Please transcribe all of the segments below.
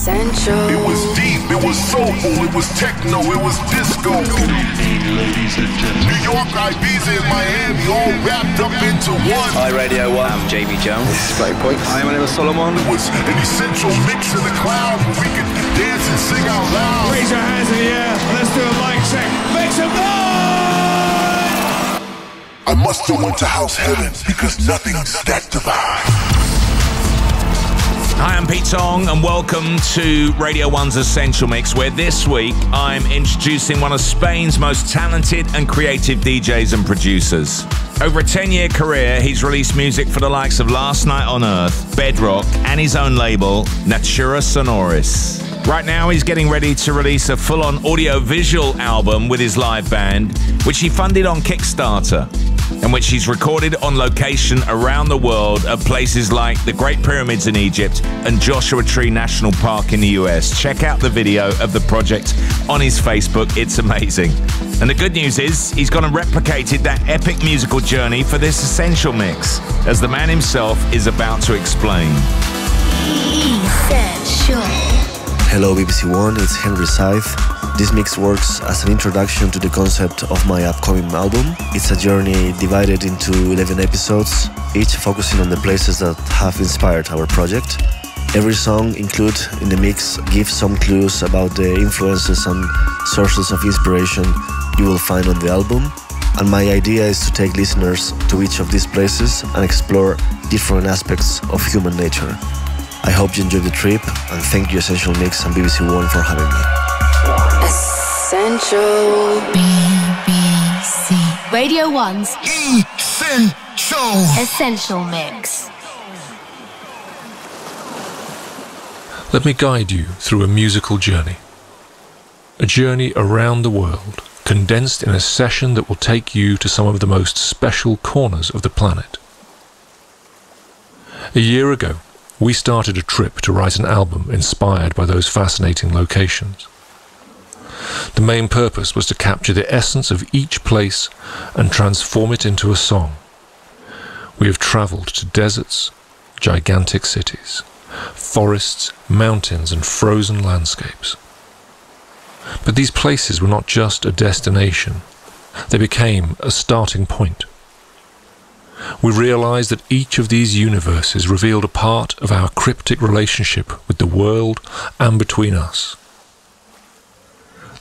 Essential. It was deep, it was soulful, it was techno, it was disco. Good evening, ladies and gentlemen. New York, Ibiza, and Miami all wrapped up into one. Hi Radio 1, I'm Jamie Jones. This is Breakpoint. Hi, my name is Solomon. It was an essential mix in the cloud where we could dance and sing out loud. Raise your hands in the air. Let's do a mic check. Make some noise! I must have went to house heaven because nothing's that divine. Hi, I'm Pete Tong, and welcome to Radio 1's Essential Mix, where this week I'm introducing one of Spain's most talented and creative DJs and producers. Over a 10 year career, he's released music for the likes of Last Night on Earth, Bedrock, and his own label, Natura Sonoris. Right now, he's getting ready to release a full on audio visual album with his live band, which he funded on Kickstarter in which he's recorded on location around the world at places like the Great Pyramids in Egypt and Joshua Tree National Park in the US. Check out the video of the project on his Facebook, it's amazing. And the good news is, he's gone and replicated that epic musical journey for this essential mix, as the man himself is about to explain. Essential. Hello, BBC One, it's Henry Saiz. This mix works as an introduction to the concept of my upcoming album. It's a journey divided into 11 episodes, each focusing on the places that have inspired our project. Every song included in the mix gives some clues about the influences and sources of inspiration you will find on the album. And my idea is to take listeners to each of these places and explore different aspects of human nature. I hope you enjoy the trip and thank you Essential Mix and BBC One for having me. Essential. BBC. Radio 1's Essential. Essential Mix. Let me guide you through a musical journey. A journey around the world, condensed in a session that will take you to some of the most special corners of the planet. A year ago, we started a trip to write an album inspired by those fascinating locations. The main purpose was to capture the essence of each place and transform it into a song. We have travelled to deserts, gigantic cities, forests, mountains, and frozen landscapes. But these places were not just a destination, they became a starting point. We realized that each of these universes revealed a part of our cryptic relationship with the world and between us.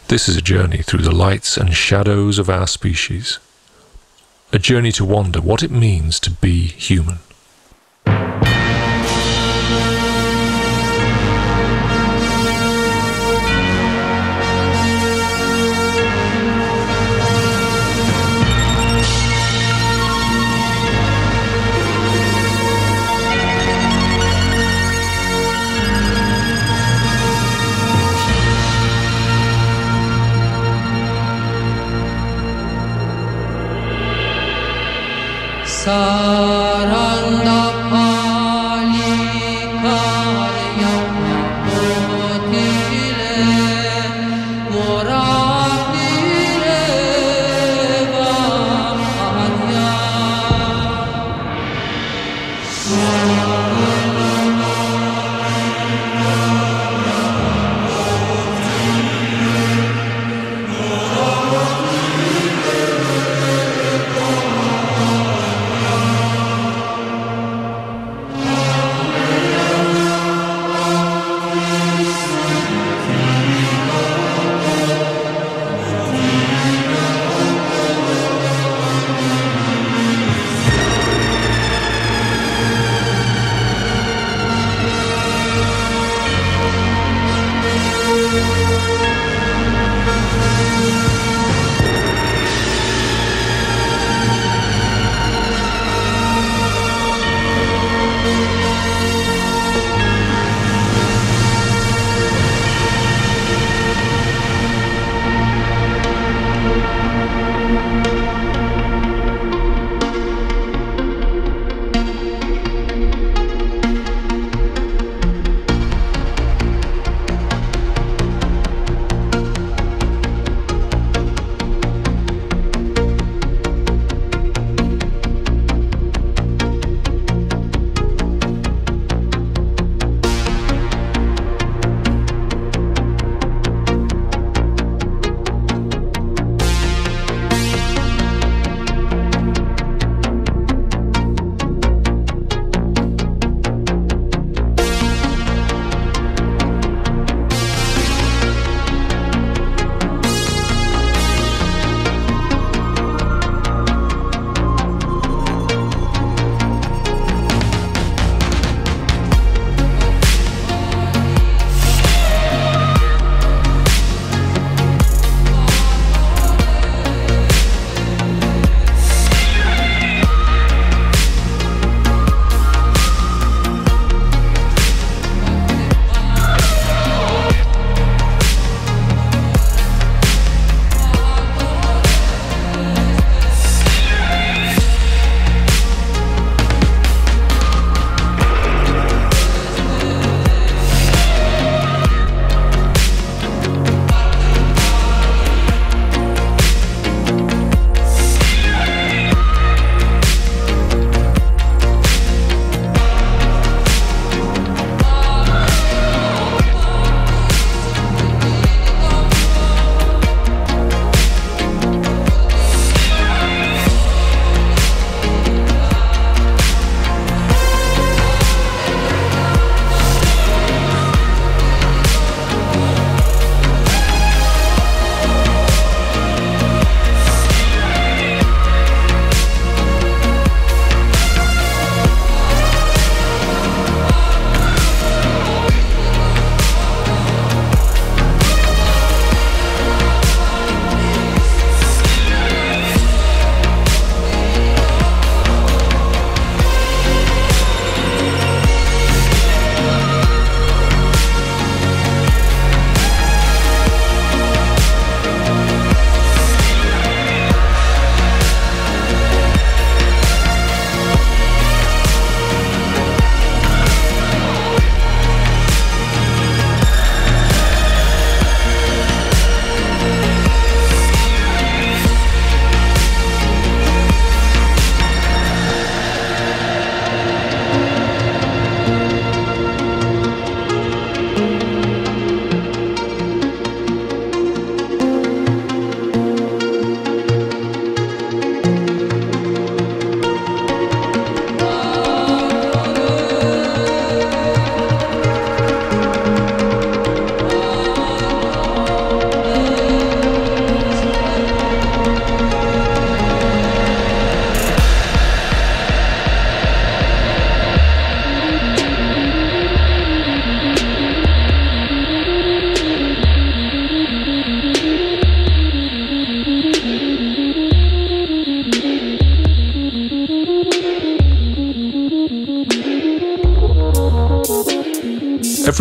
This is a journey through the lights and shadows of our species, a journey to wonder what it means to be human. Saranda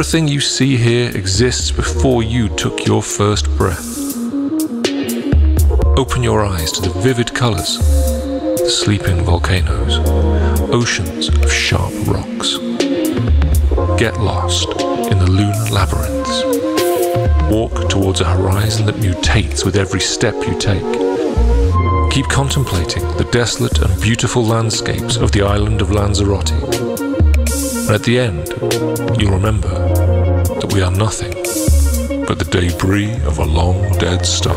Everything you see here exists before you took your first breath. Open your eyes to the vivid colors, the sleeping volcanoes, oceans of sharp rocks. Get lost in the lunar labyrinths. Walk towards a horizon that mutates with every step you take. Keep contemplating the desolate and beautiful landscapes of the island of Lanzarote. And at the end, you'll remember that we are nothing but the debris of a long dead star.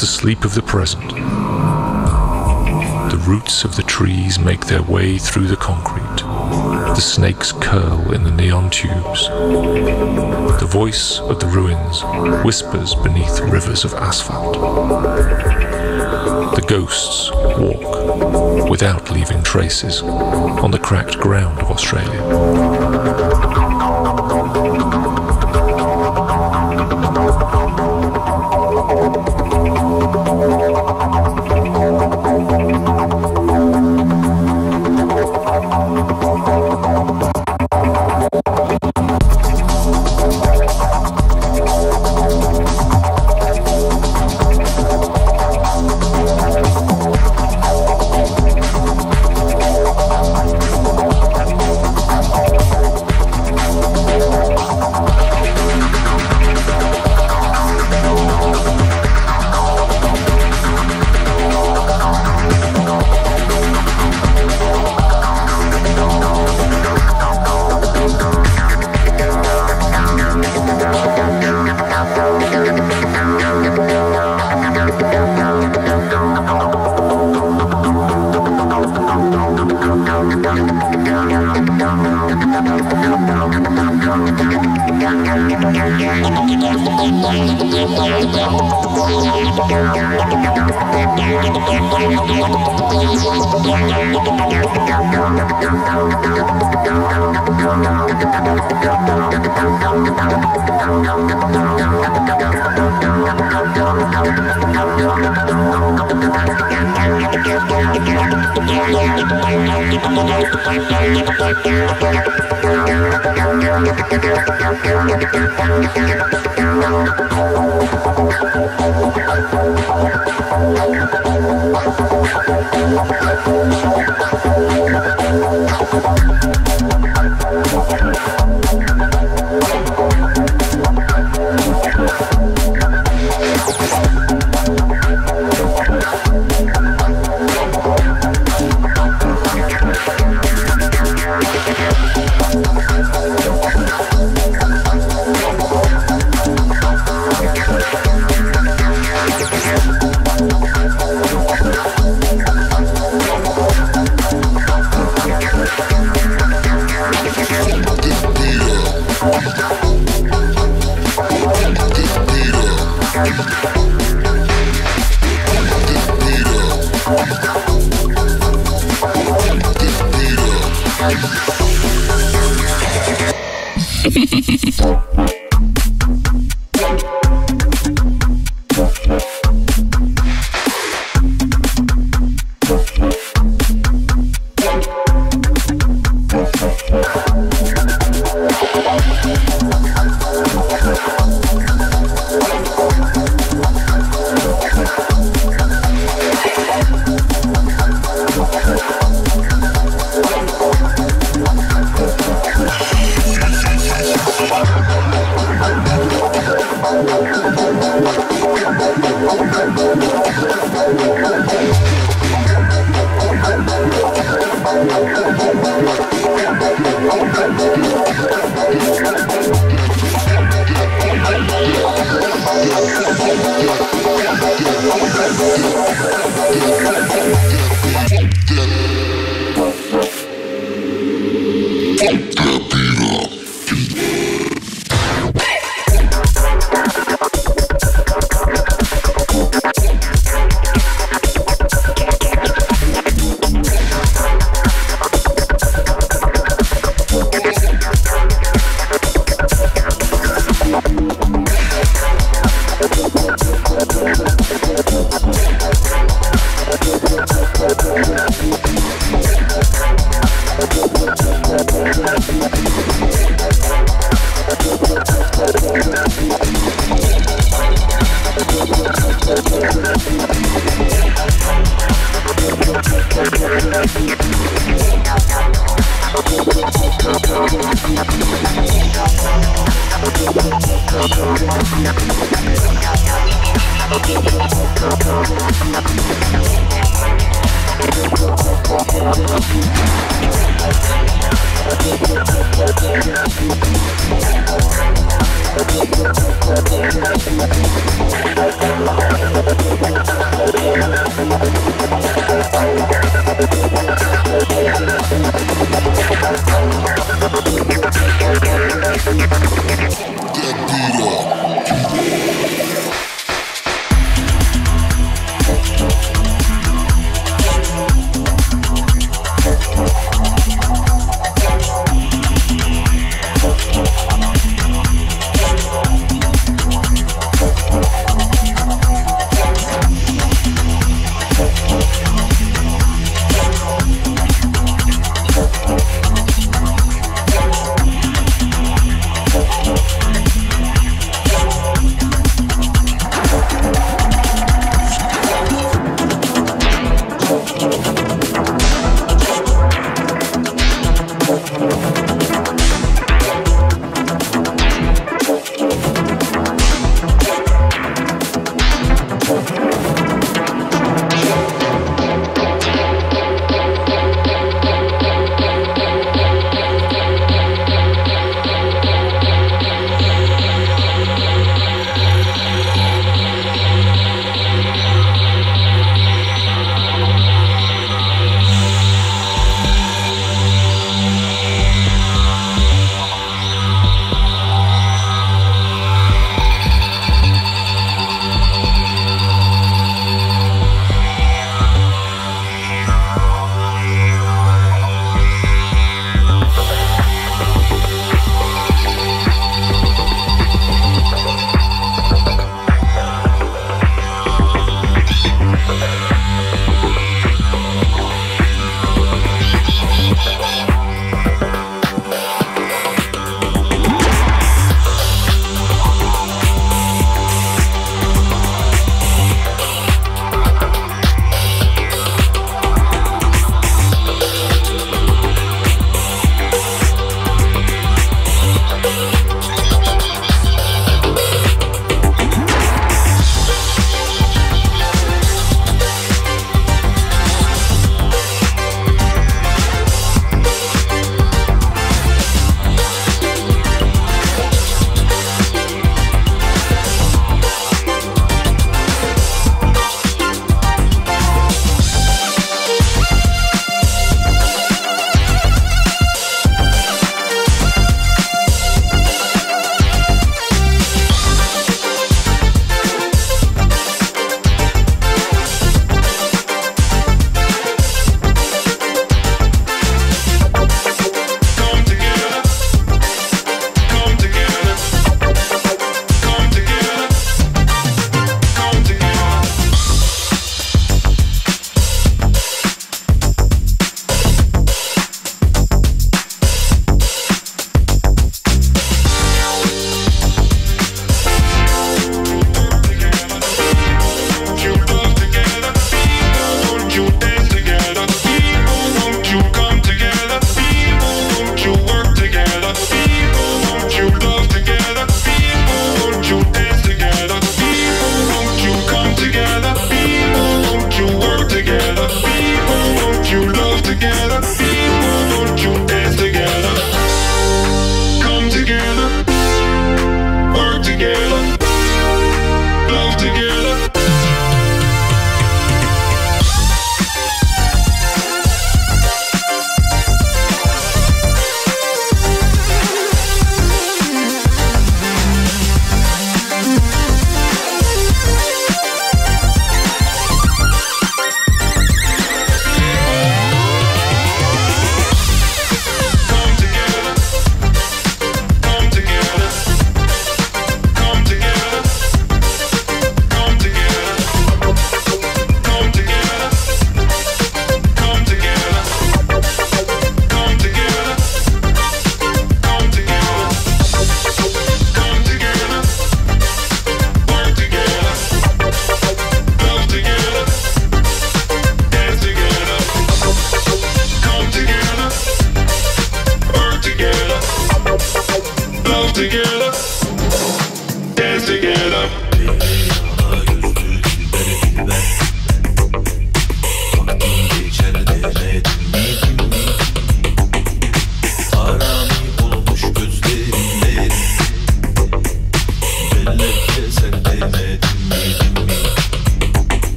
The sleep of the present. The roots of the trees make their way through the concrete. The snakes curl in the neon tubes. The voice of the ruins whispers beneath rivers of asphalt. The ghosts walk without leaving traces on the cracked ground of Australia.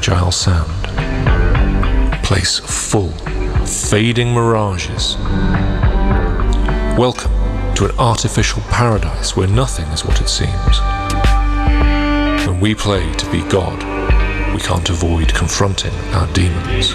Fragile. A place full fading mirages. Welcome to an artificial paradise where nothing is what it seems. When we play to be God, we can't avoid confronting our demons.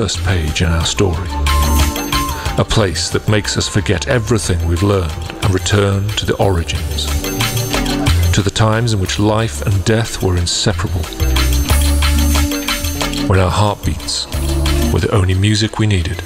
First page in our story. A place that makes us forget everything we've learned and return to the origins, to the times in which life and death were inseparable, when our heartbeats were the only music we needed.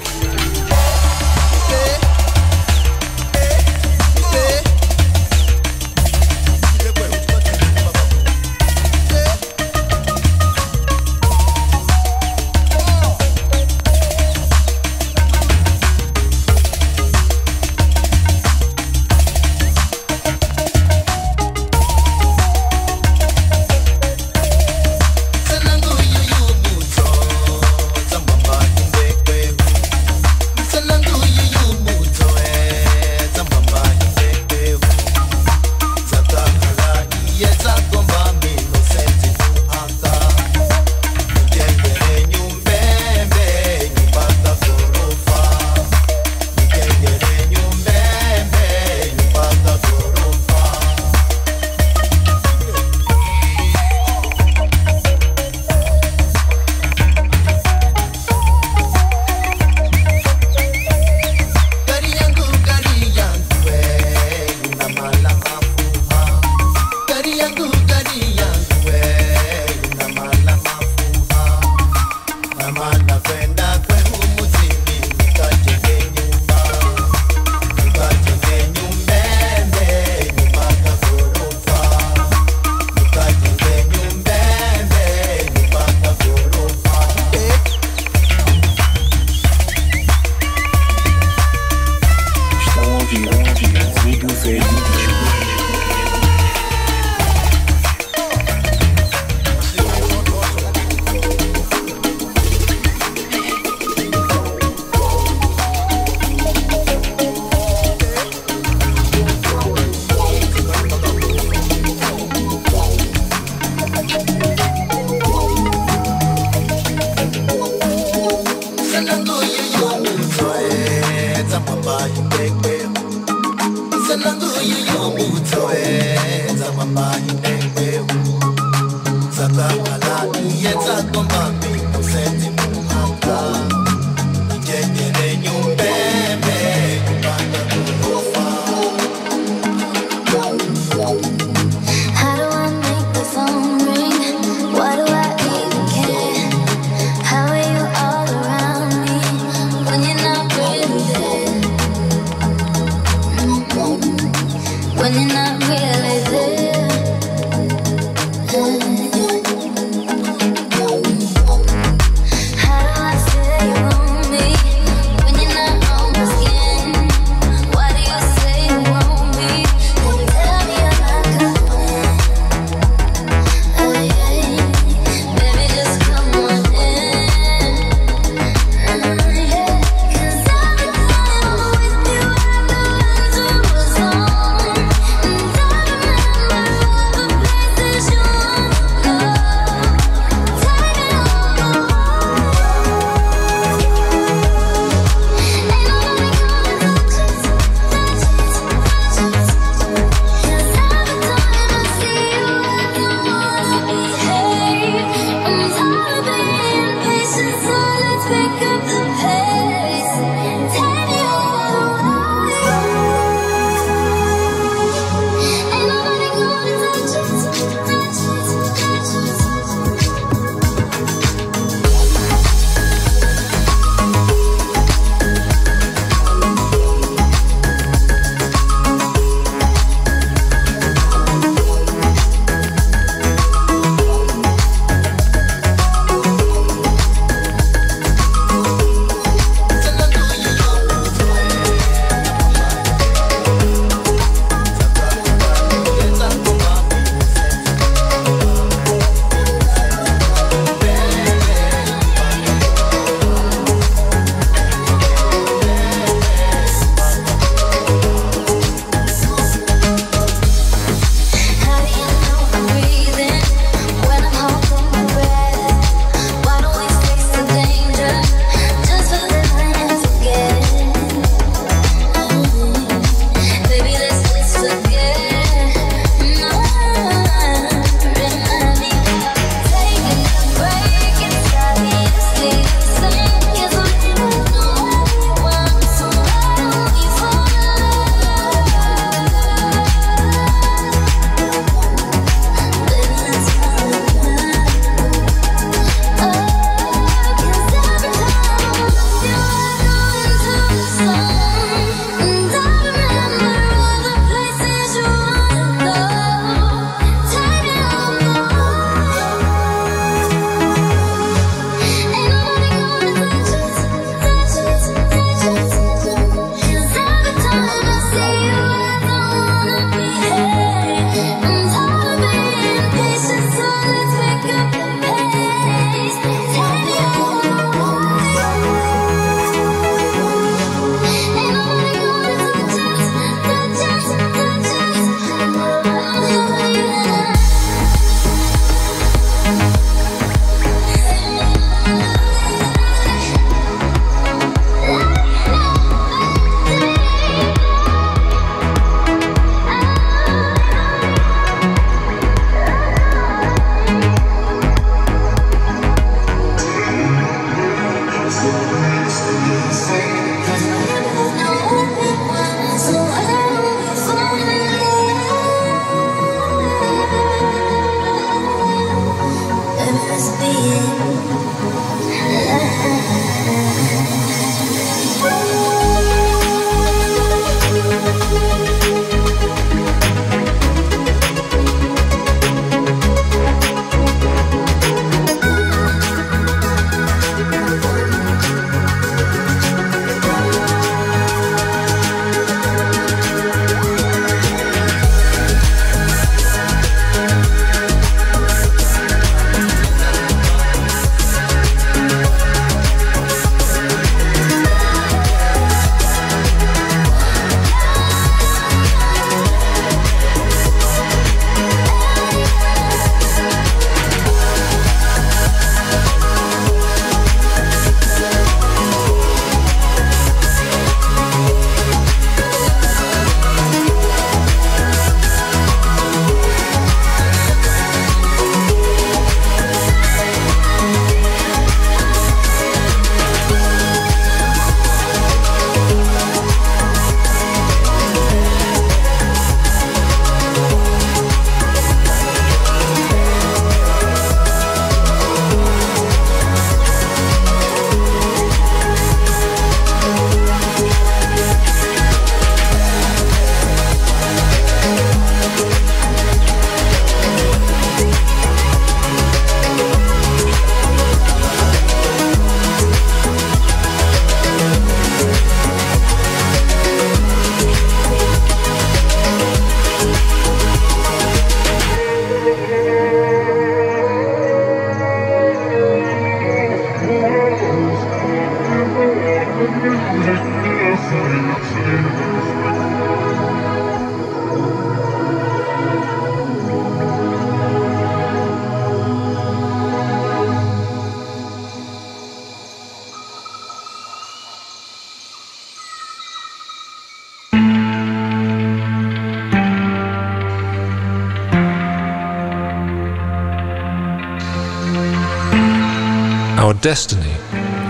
Destiny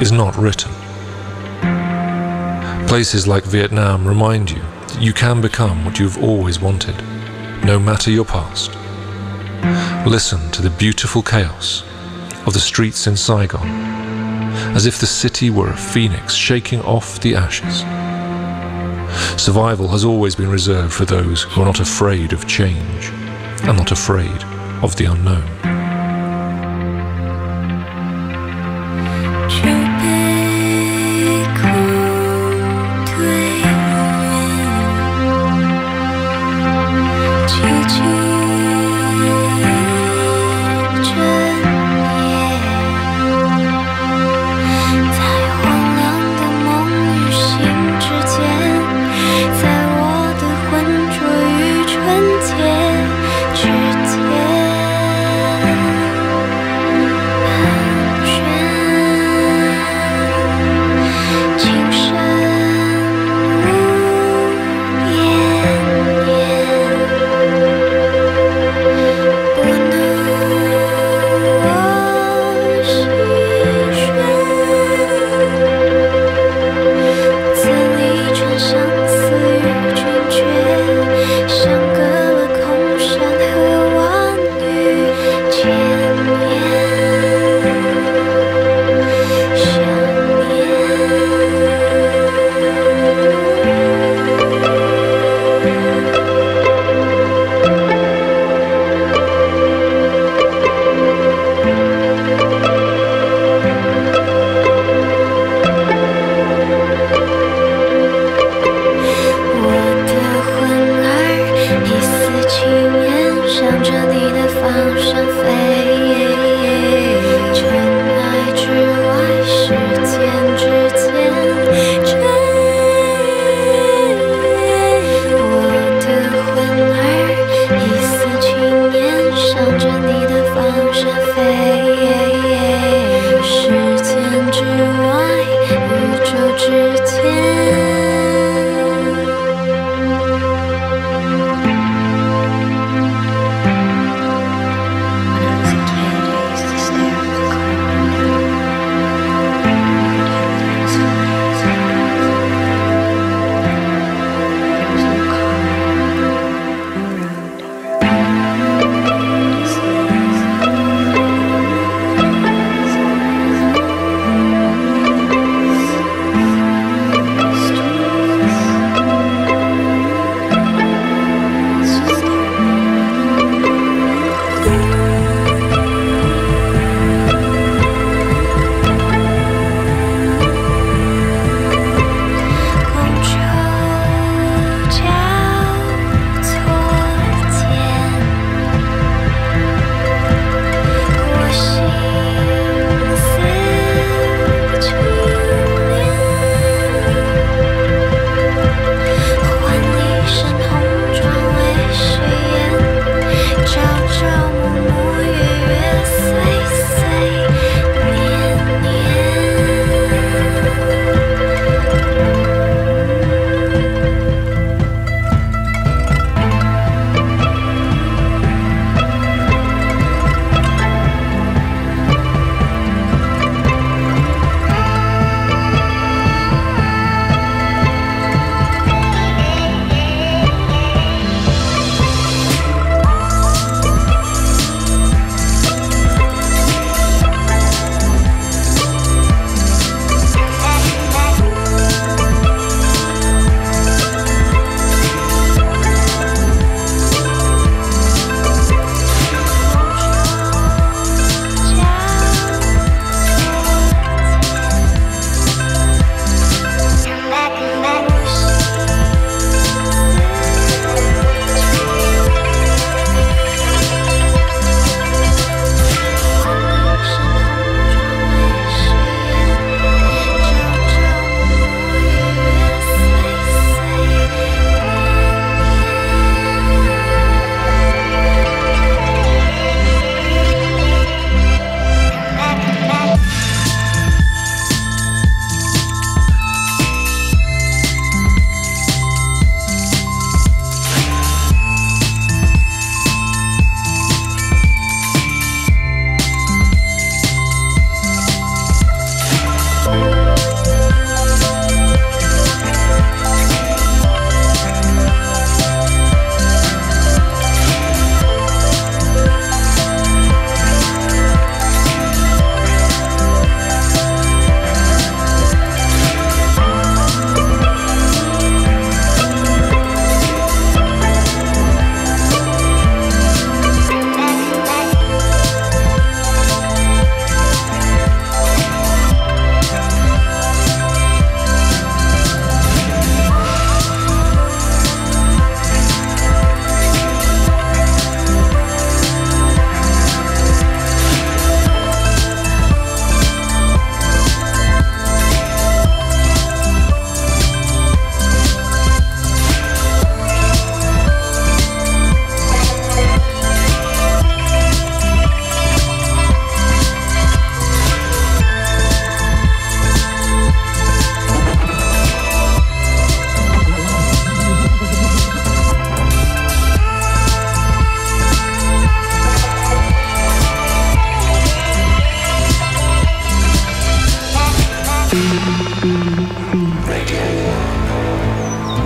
is not written. Places like Vietnam remind you that you can become what you've always wanted, no matter your past. Listen to the beautiful chaos of the streets in Saigon, as if the city were a phoenix shaking off the ashes. Survival has always been reserved for those who are not afraid of change and not afraid of the unknown.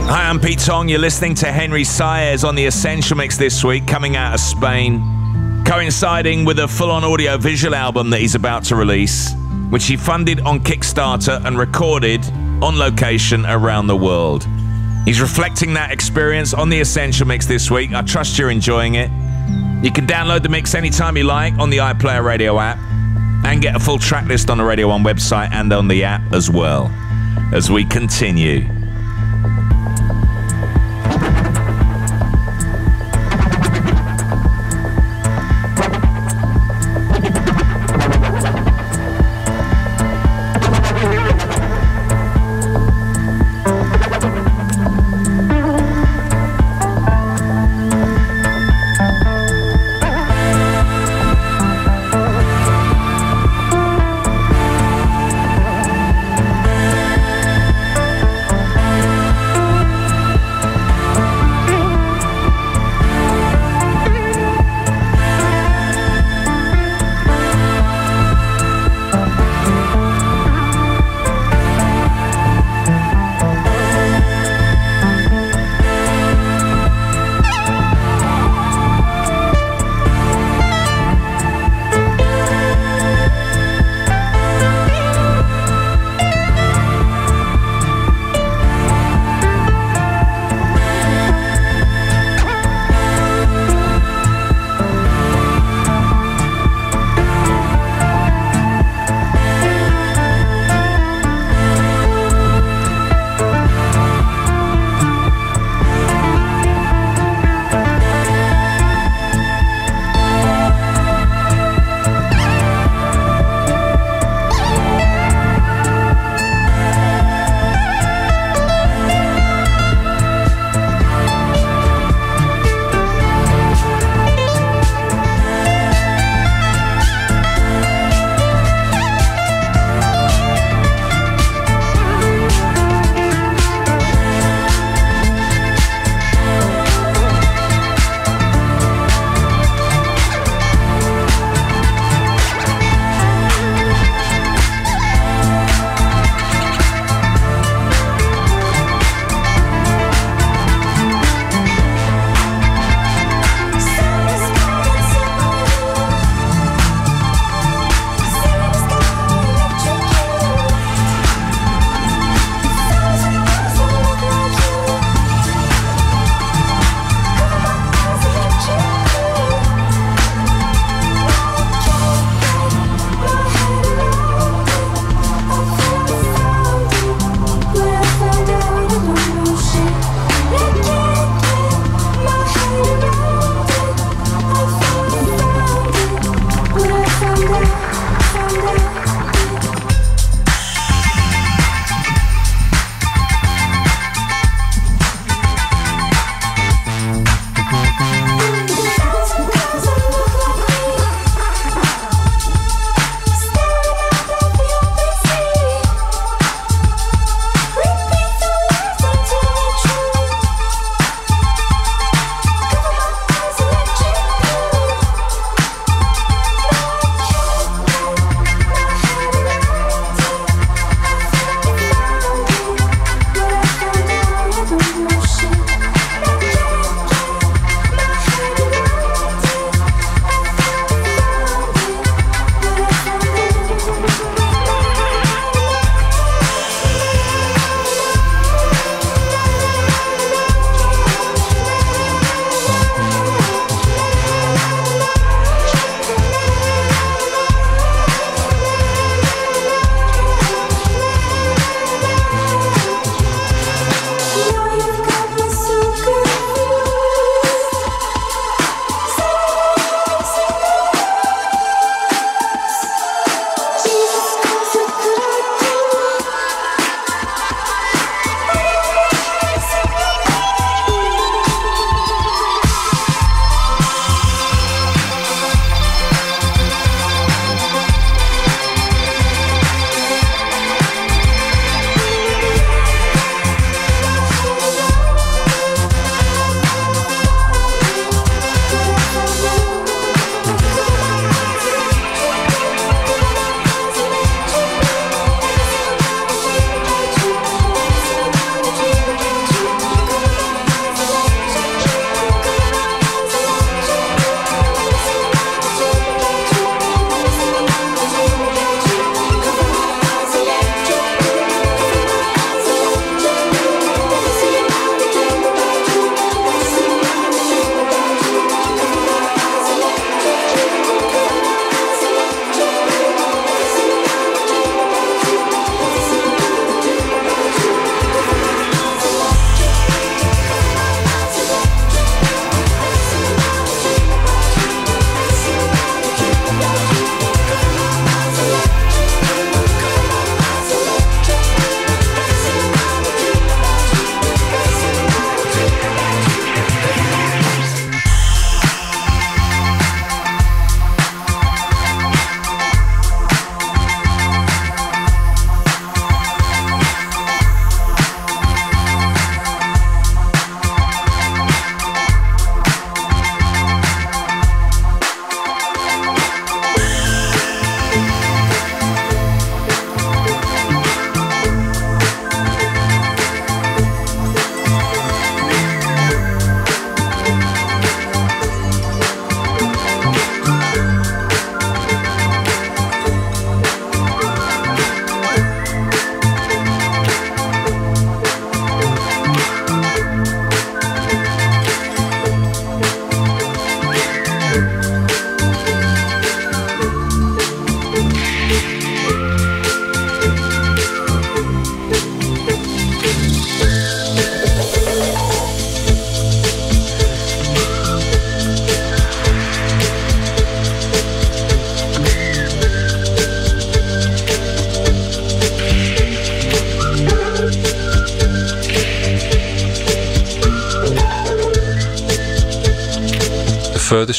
Hi, I'm Pete Tong. You're listening to Henry Saiz on the Essential Mix this week, coming out of Spain, coinciding with a full on audio visual album that he's about to release, which he funded on Kickstarter and recorded on location around the world. He's reflecting that experience on the Essential Mix this week. I trust you're enjoying it. You can download the mix anytime you like on the iPlayer Radio app and get a full track list on the Radio 1 website and on the app as well. As we continue.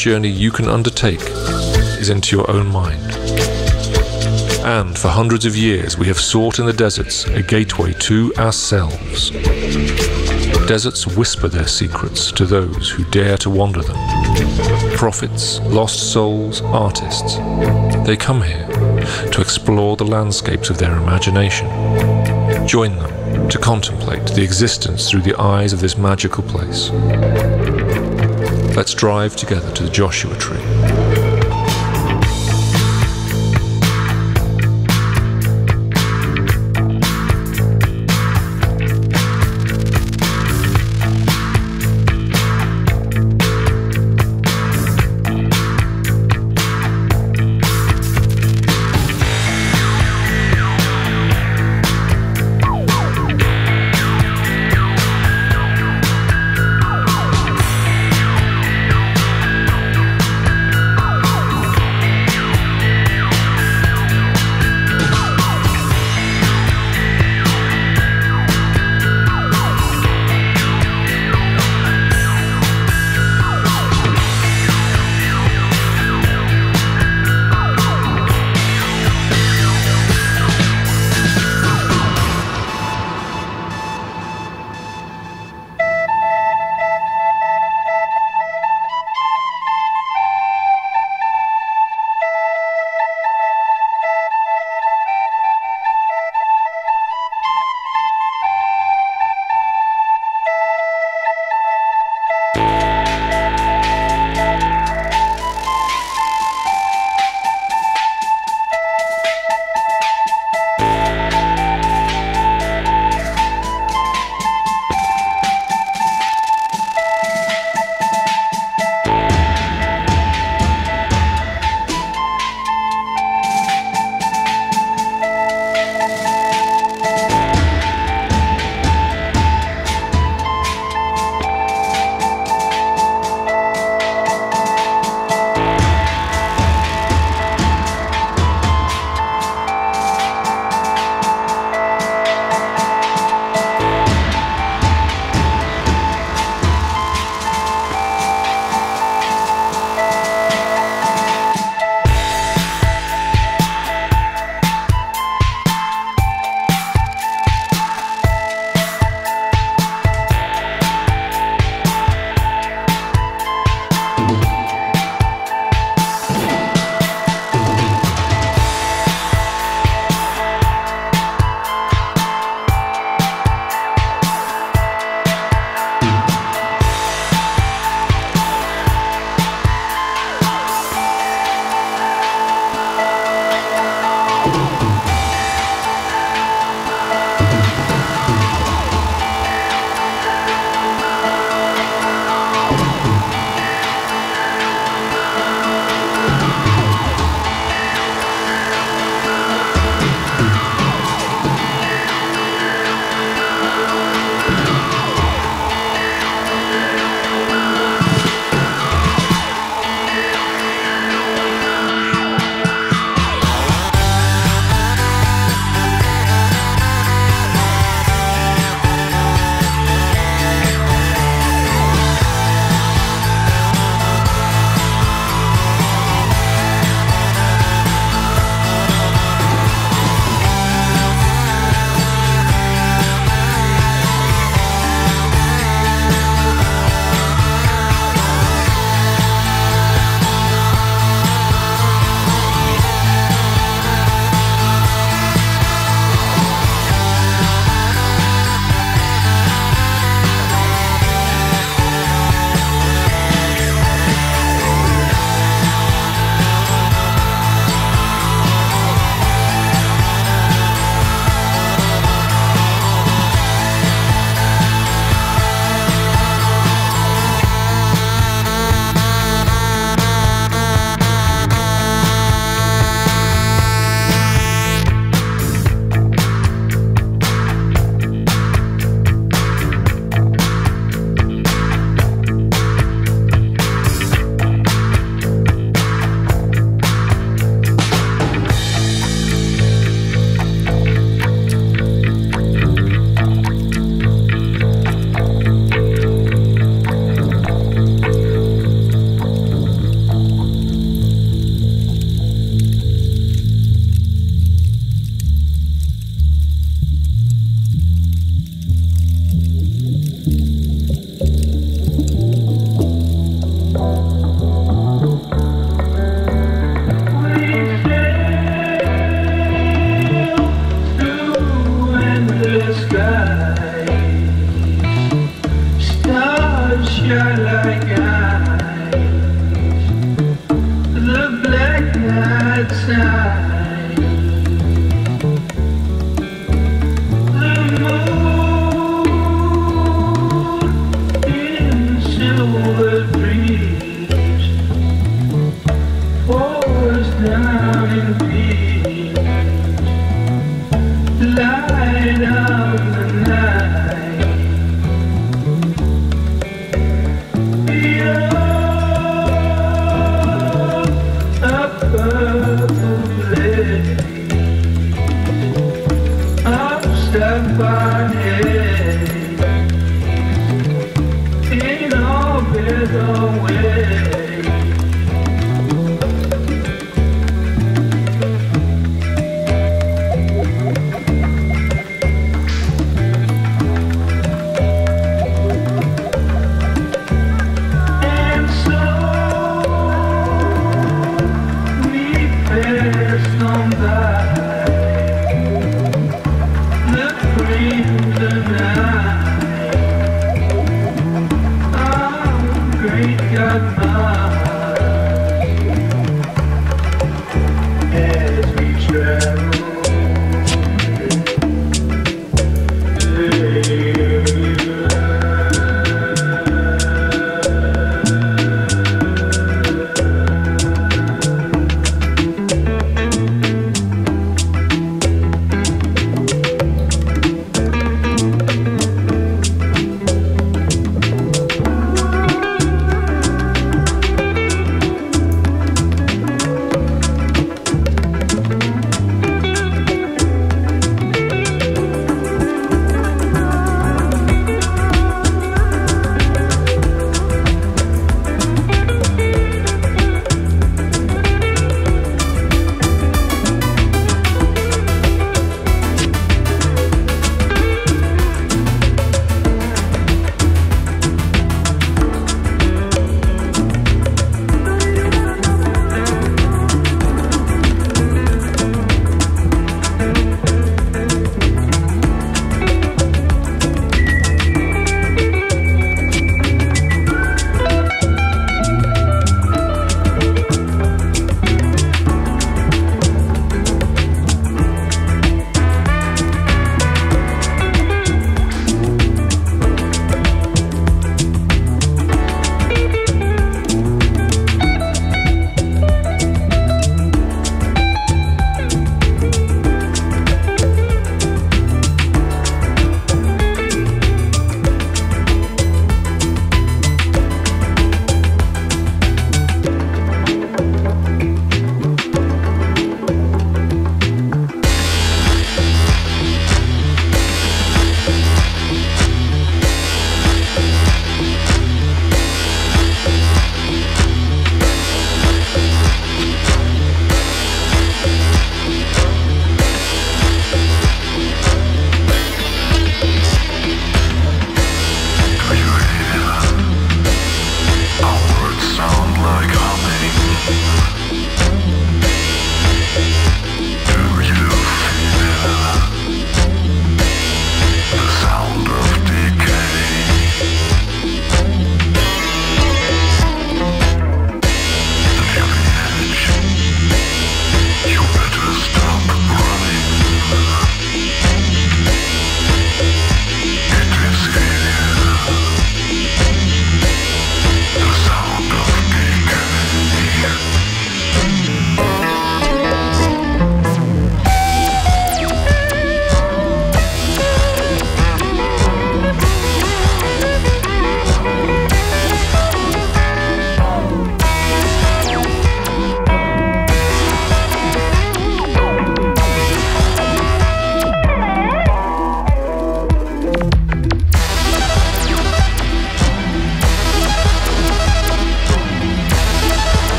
Journey you can undertake is into your own mind. And for hundreds of years, we have sought in the deserts a gateway to ourselves. Deserts whisper their secrets to those who dare to wander them. Prophets, lost souls, artists. They come here to explore the landscapes of their imagination. Join them to contemplate the existence through the eyes of this magical place. Let's drive together to the Joshua Tree.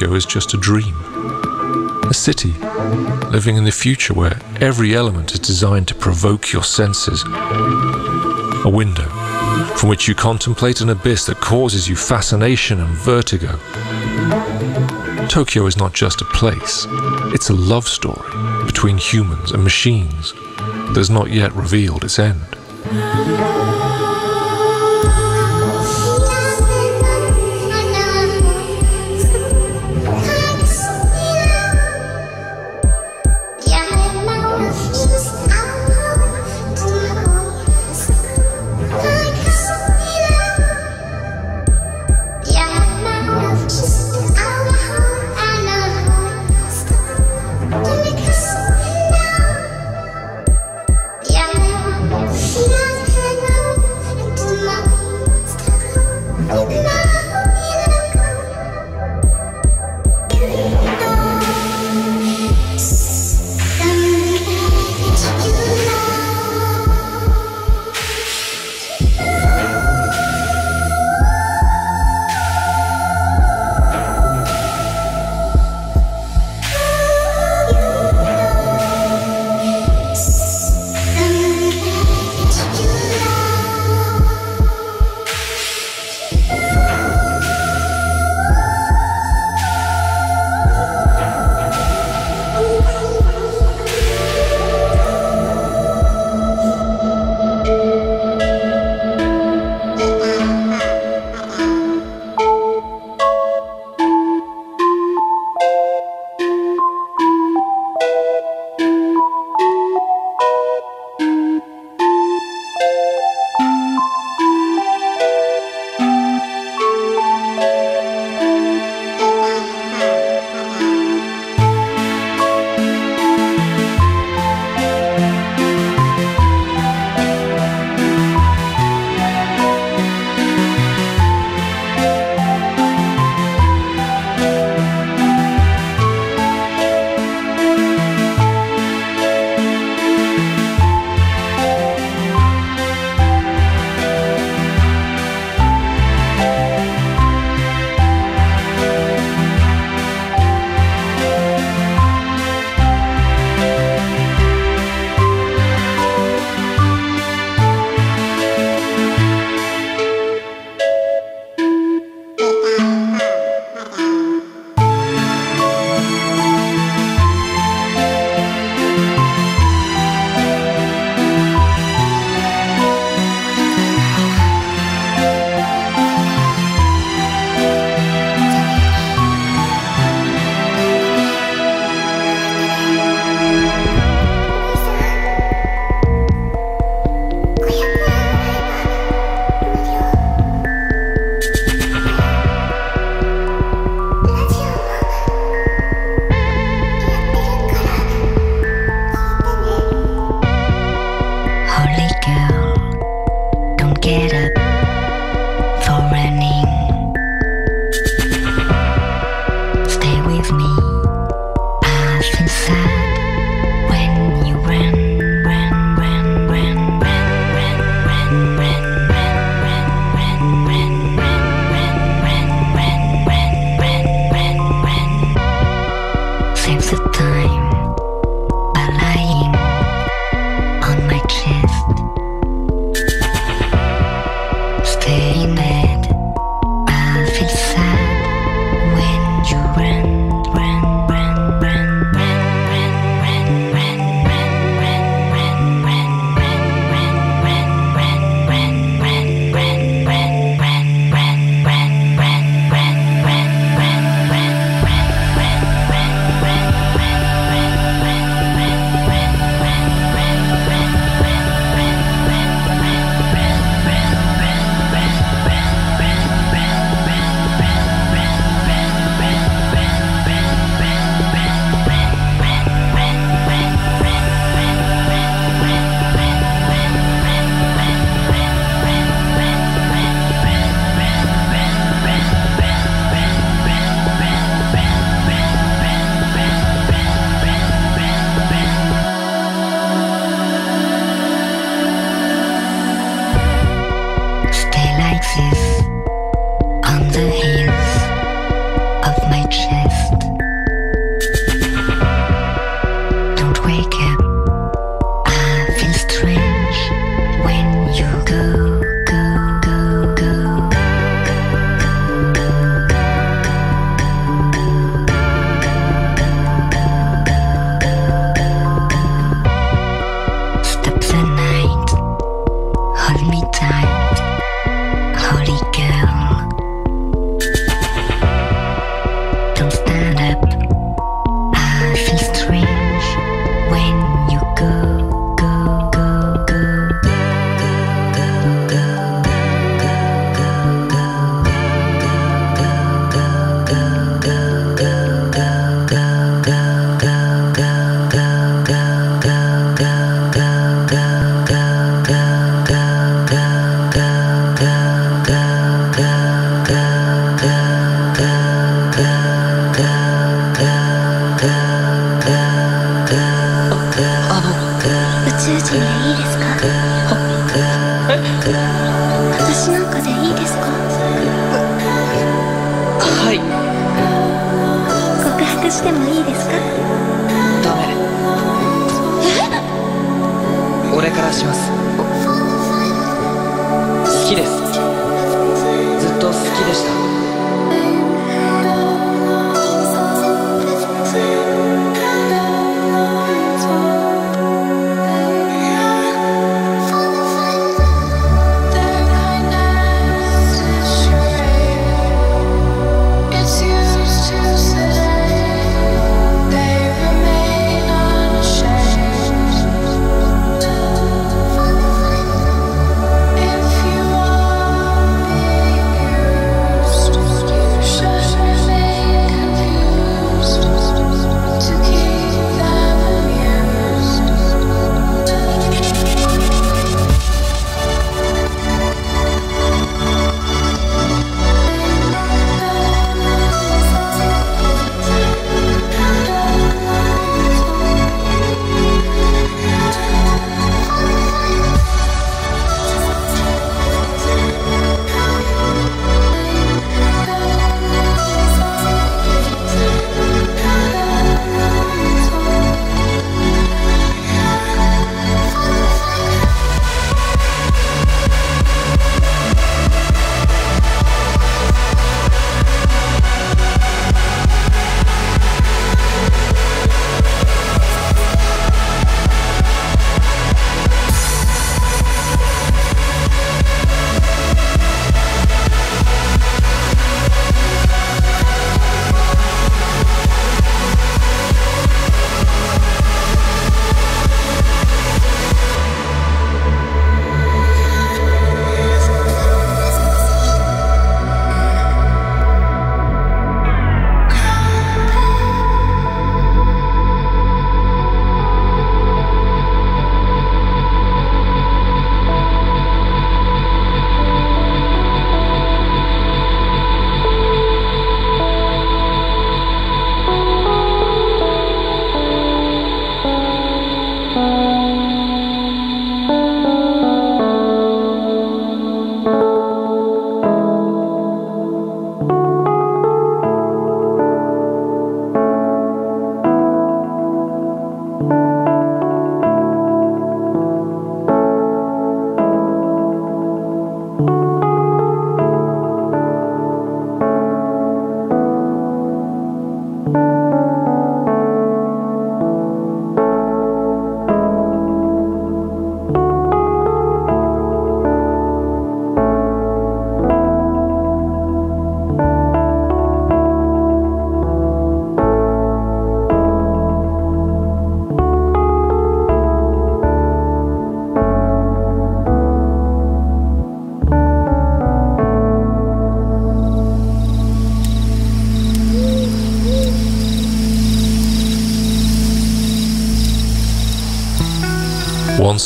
Tokyo is just a dream. A city living in the future where every element is designed to provoke your senses. A window from which you contemplate an abyss that causes you fascination and vertigo. Tokyo is not just a place, it's a love story between humans and machines that has not yet revealed its end.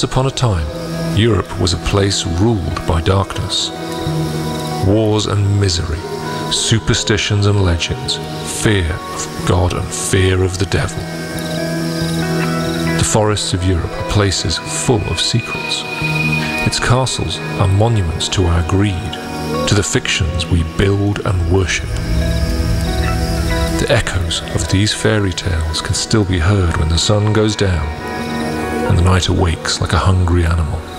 Upon a time, Europe was a place ruled by darkness. Wars and misery, superstitions and legends, fear of God and fear of the devil. The forests of Europe are places full of secrets. Its castles are monuments to our greed, to the fictions we build and worship. The echoes of these fairy tales can still be heard when the sun goes down night awakes like a hungry animal.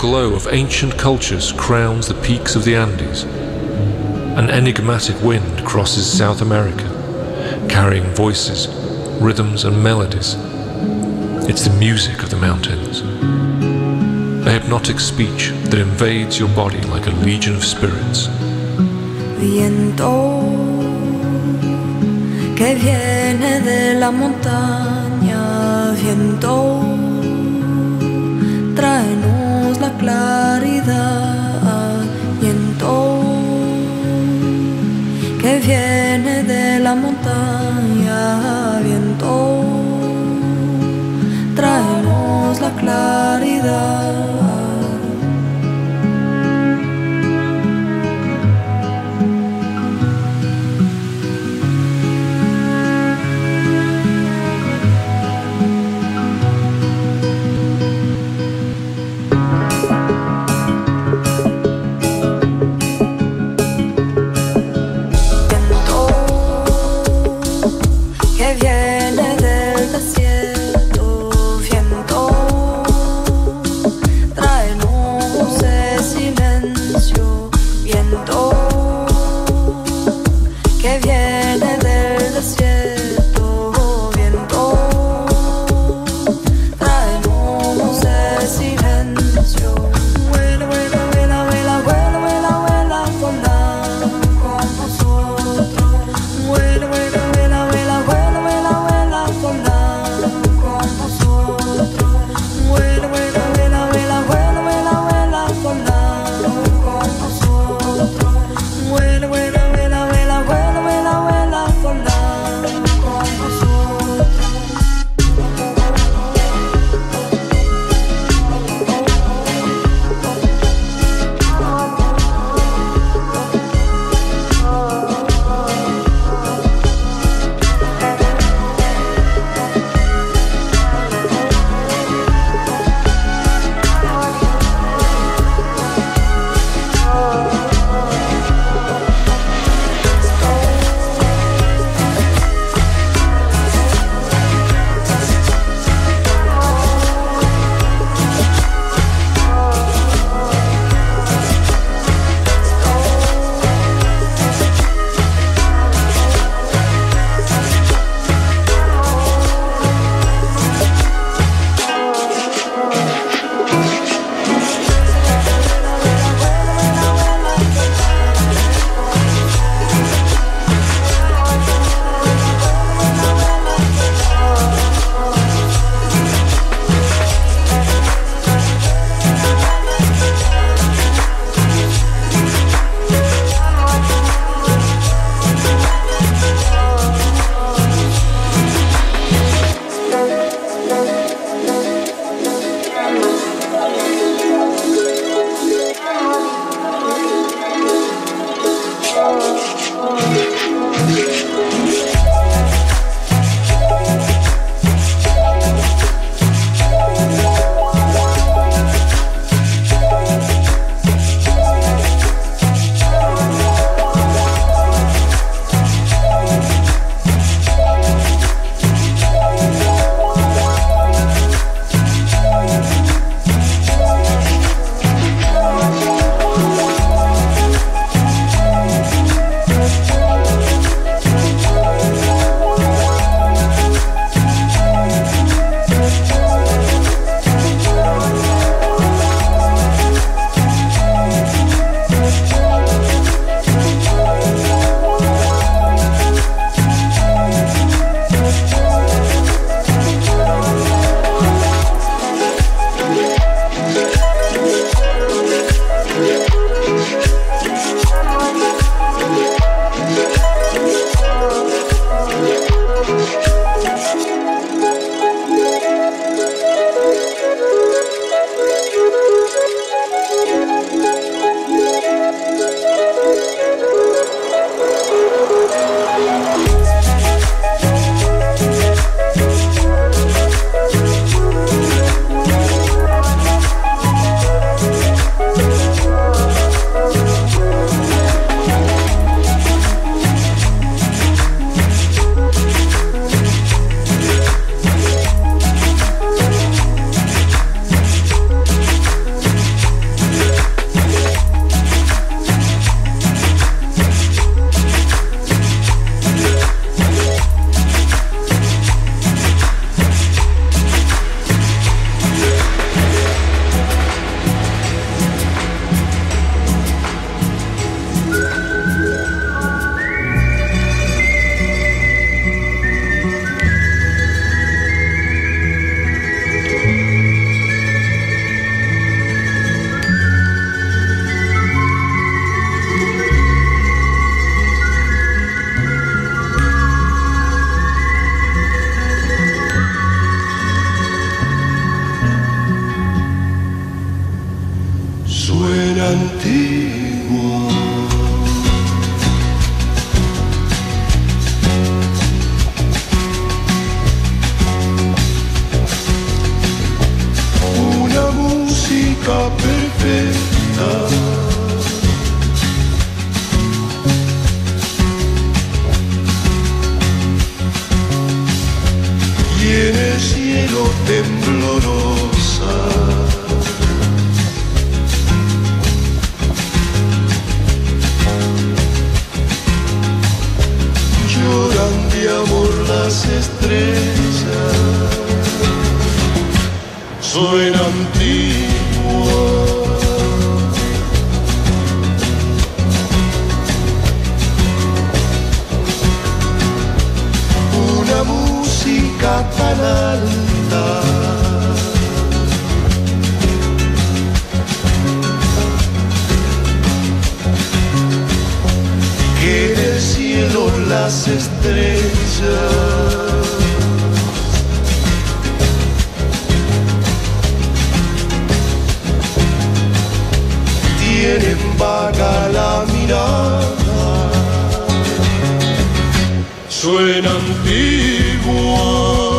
Glow of ancient cultures crowns the peaks of the Andes. An enigmatic wind crosses South America, carrying voices, rhythms, and melodies. It's the music of the mountains. A hypnotic speech that invades your body like a legion of spirits. Viento oh, que viene de la montaña, viento, la claridad, viento que viene de la montaña, viento, tráenos la claridad. Estrellas tienen vaga la mirada suena antigua.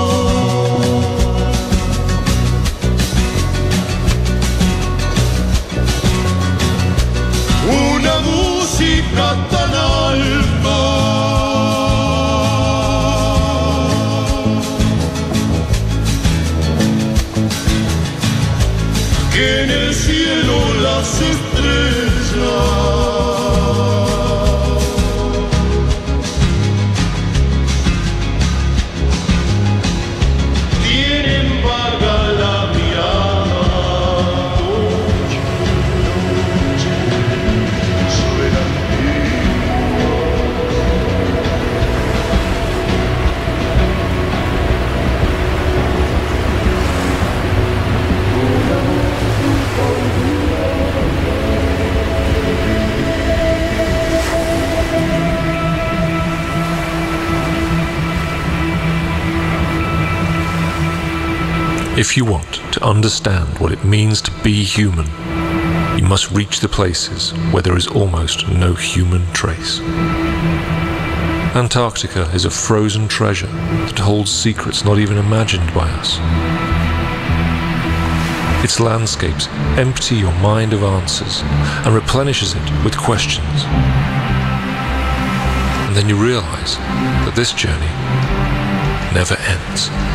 If you want to understand what it means to be human, you must reach the places where there is almost no human trace. Antarctica is a frozen treasure that holds secrets not even imagined by us. Its landscapes empty your mind of answers and replenishes it with questions. And then you realize that this journey never ends.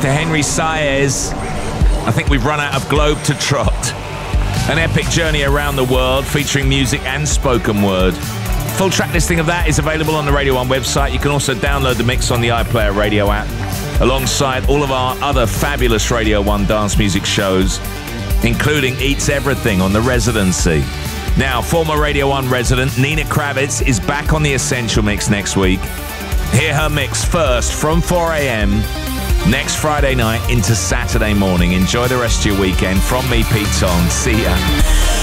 To Henry Saiz. I think we've run out of Globe to Trot. An epic journey around the world featuring music and spoken word. Full track listing of that is available on the Radio 1 website. You can also download the mix on the iPlayer radio app, alongside all of our other fabulous Radio 1 dance music shows, including Eats Everything on the residency. Now, former Radio 1 resident Nina Kraviz is back on the Essential Mix next week. Hear her mix first from 4 a.m. next Friday night into Saturday morning. Enjoy the rest of your weekend. From me, Pete Tong. See ya.